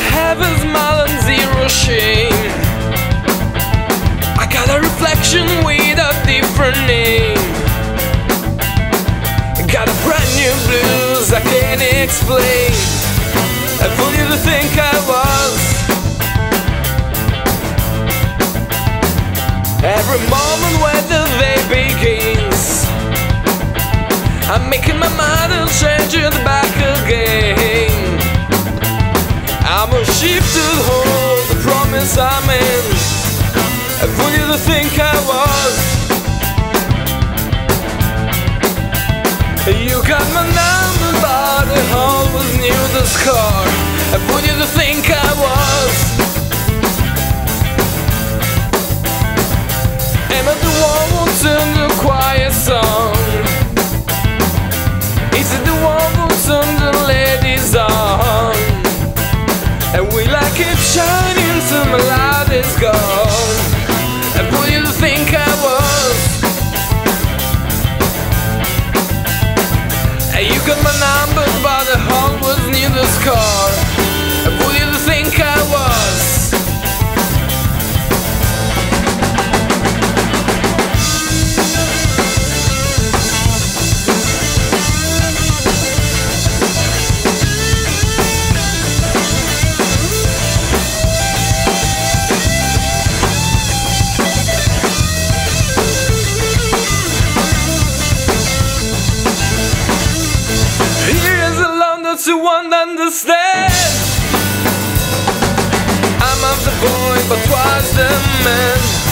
have a smile and zero shame. I got a reflection with a different name. Got a brand new blues I can't explain. I you to think I was. Every moment when the day begins, I'm making my mind and changing back again. Promise I put you to think I was. You got my number, but I always knew the score. My light is gone? And put you think I was. And you got my number, but the always knew the score. To won't understand. I'm of the boy, but was the man.